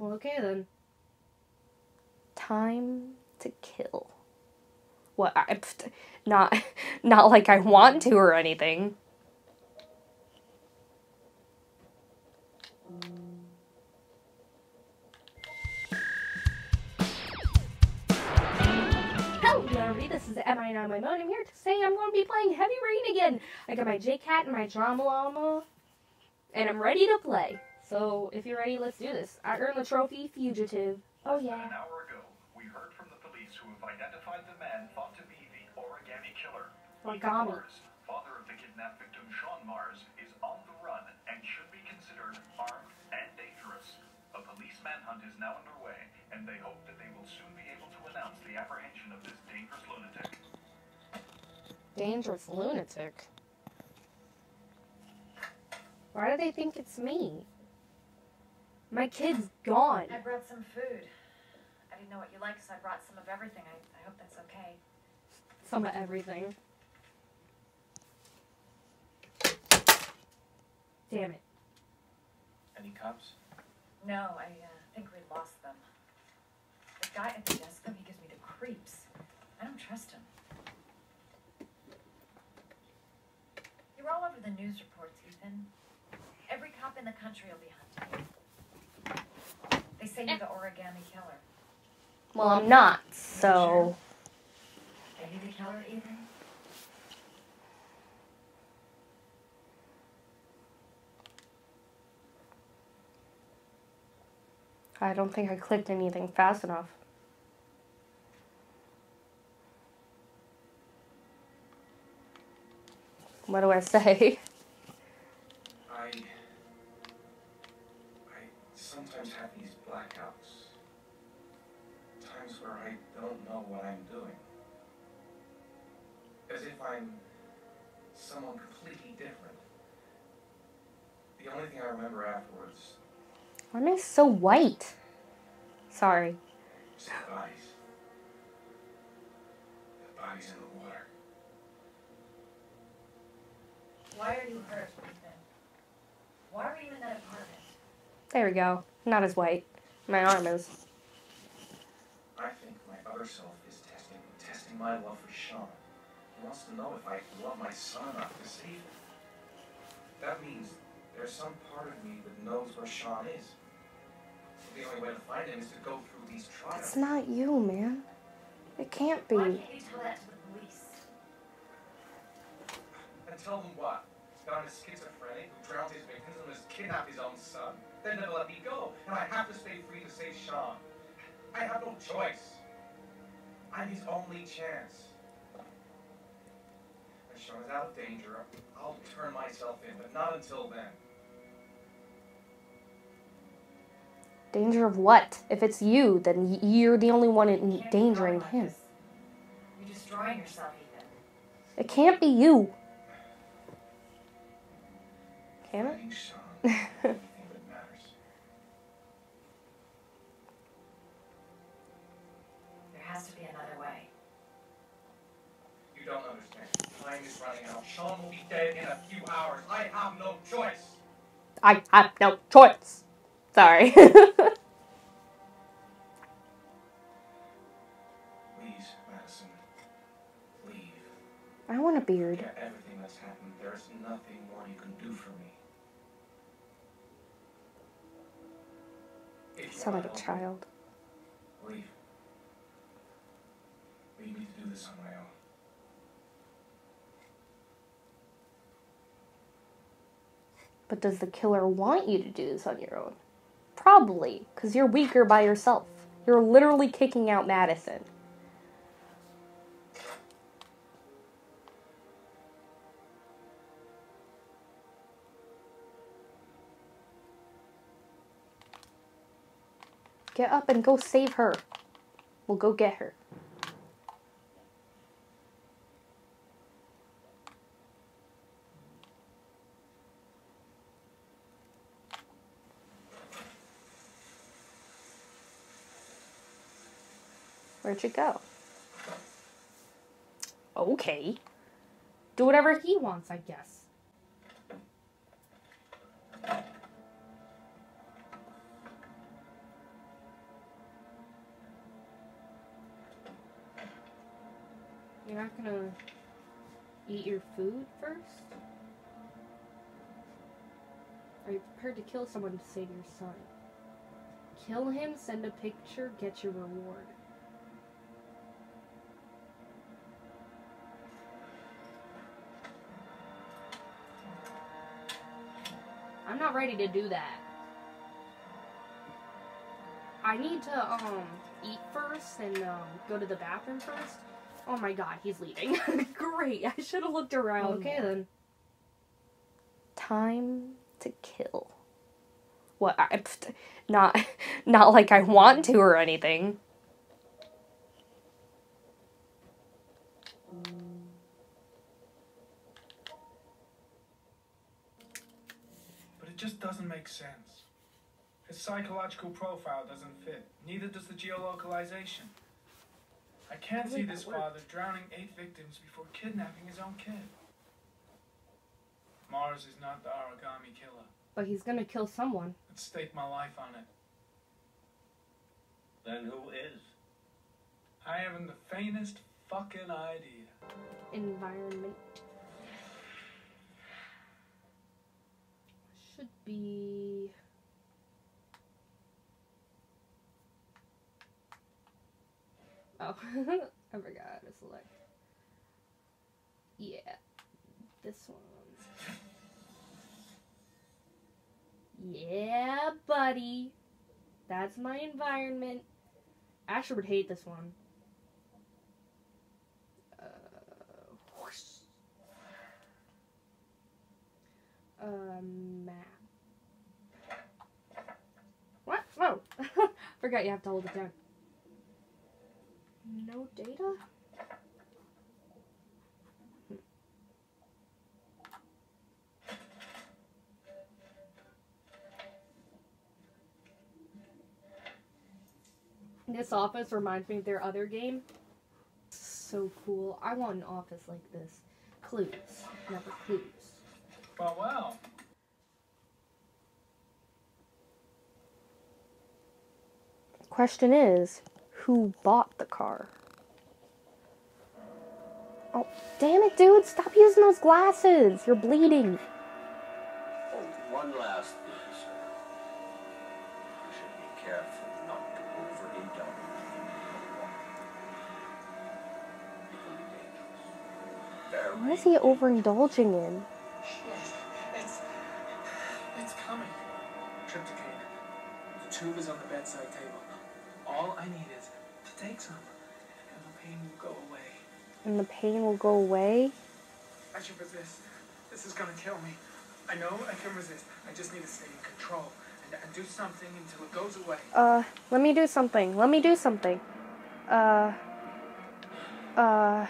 Well, okay then. Time to kill. What? I, not, not like I want to or anything. Hello, everybody. This is Minimymo. I'm here to say I'm going to be playing Heavy Rain again. I got my J-Cat and my Drama Llama, and I'm ready to play. So, if you're ready, let's do this. I earned the trophy, Fugitive. Oh, yeah. An hour ago, we heard from the police who have identified the man thought to be the origami killer. Origami. Mars, father of the kidnapped victim Sean Mars, is on the run and should be considered armed and dangerous. A police manhunt is now underway, and they hope that they will soon be able to announce the apprehension of this dangerous lunatic. Dangerous lunatic. Why do they think it's me? My kid's gone. I brought some food. I didn't know what you liked, so I brought some of everything. I, I hope that's okay. Some of everything. Damn it. Any cops? No, I uh, think we lost them. The guy at the desk, though, he gives me the creeps. I don't trust him. You're all over the news reports, Ethan. Every cop in the country will be hunting you. They say you're the origami killer. Well, I'm not, so. Are you the killer, Ethan? I don't think I clicked anything fast enough. What do I say? As someone completely different. The only thing I remember afterwards Why am I so white? Sorry. is the bodies. The bodies in the water. Why are you hurt, Ethan? Why are you in that apartment? There we go. Not as white. My arm is. I think my other self is testing testing my love for Sean. He wants to know if I love my son enough to save him. That means there's some part of me that knows where Sean is. The only way to find him is to go through these trials. It's not you, man. It can't Why be. can't you tell that to the police? And tell them what? That I'm a schizophrenic who drowned his victims and has kidnapped his own son. They never let me go, and I have to stay free to save Sean. I have no choice. I'm his only chance. When Sean is out of danger, I'll turn myself in, but not until then. Danger of what? If it's you, then you're the only one You in- can't be endangering like him. this. You're destroying yourself, Ethan. It can't be you. Can it? Finding Sean is the only thing that matters. There has to be another way. You don't understand. Time is running out. Sean will be dead in a few hours. I have no choice. I have no choice. Sorry. Please, Madison. Leave. I want a beard. Everything that's happened. There's nothing more you can do for me. If you Sound like a child. Leave. Leave me to do this on my own. But does the killer want you to do this on your own? Probably, because you're weaker by yourself. You're literally kicking out Madison. Get up and go save her. We'll go get her. Where'd go? Okay. Do whatever he wants, I guess. You're not gonna eat your food first? Are you prepared to kill someone to save your son? Kill him, send a picture, get your reward. Not ready to do that. I need to um eat first and um go to the bathroom first. Oh my god, he's leaving. Great. I should have looked around. Okay then. Time to kill. What? I, not, not like I want to or anything. Just doesn't make sense. His psychological profile doesn't fit. Neither does the geolocalization. I can't see this father drowning eight victims before kidnapping his own kid. Mars is not the origami killer. But he's gonna kill someone. I'd stake my life on it. Then who is? I haven't the faintest fucking idea. Environment. Should be. Oh, I forgot to select. Yeah, this one. Yeah, buddy. That's my environment. Asher would hate this one. Uh, map. What? Whoa! Forgot you have to hold it down. No data? This office reminds me of their other game. So cool. I want an office like this. Clues. Never clues. Well, well. Question is, who bought the car? Oh, damn it, dude! Stop using those glasses. You're bleeding. Oh, one last thing, sir. You should be careful not to overindulge in marijuana. It can be dangerous. What is he overindulging in? Triptocaine. The tube is on the bedside table. All I need is to take some, and the pain will go away. And the pain will go away? I should resist. This is gonna kill me. I know I can resist. I just need to stay in control and, and do something until it goes away. Uh, let me do something. Let me do something. Uh, uh,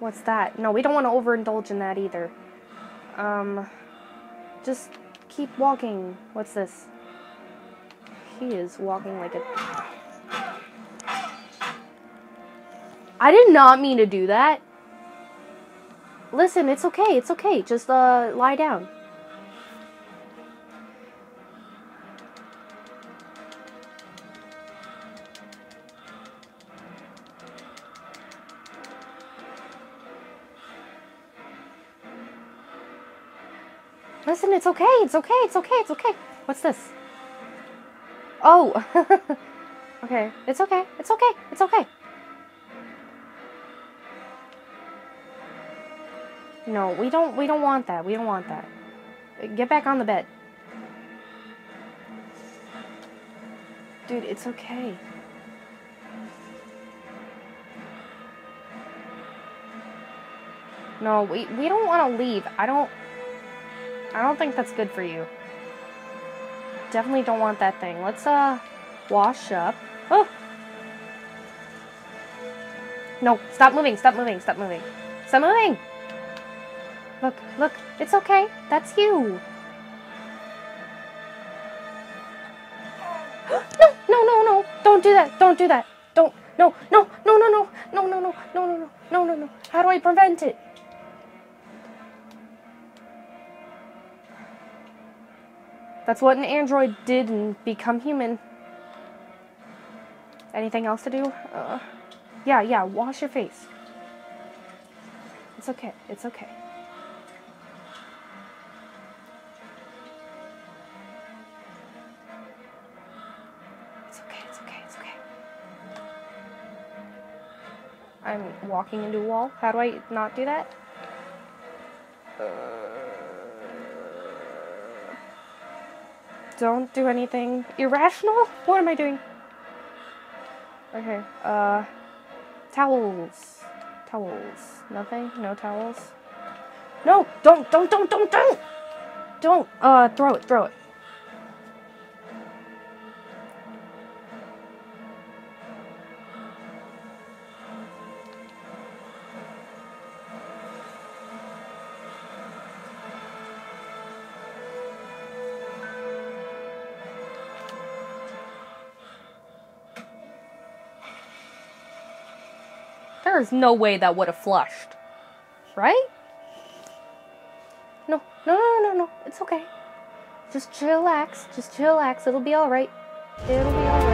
what's that? No, we don't want to overindulge in that either. Um, just keep walking. What's this? He is walking like a. I did not mean to do that. Listen, it's okay. It's okay. Just uh, lie down. Listen, it's okay. It's okay. It's okay. It's okay. What's this? Oh. okay. It's okay. It's okay. It's okay. No, we don't we don't want that. We don't want that. Get back on the bed. Dude, it's okay. No, we we don't want to leave. I don't I don't think that's good for you. Definitely don't want that thing. Let's uh wash up. Oh. No, stop moving. Stop moving. Stop moving. Stop moving. Look, look. It's okay. That's you. no, no, no, no. Don't do that. Don't do that. Don't. No, no, no, no, no. No, no, no. No, no, no. No, no, no. How do I prevent it? That's what an android did and become human. Anything else to do? Uh, yeah, yeah, wash your face. It's okay. It's okay. It's okay. It's okay. It's okay. I'm walking into a wall. How do I not do that? Uh, don't do anything irrational. What am I doing? Okay. Uh, towels. Towels. Nothing. No towels. No! Don't! Don't! Don't! Don't! Don't! Don't! Uh, throw it. Throw it. There is no way that would have flushed. Right? No, no, no, no, no. It's okay. Just chillax. Just chillax. It'll be alright. It'll be alright.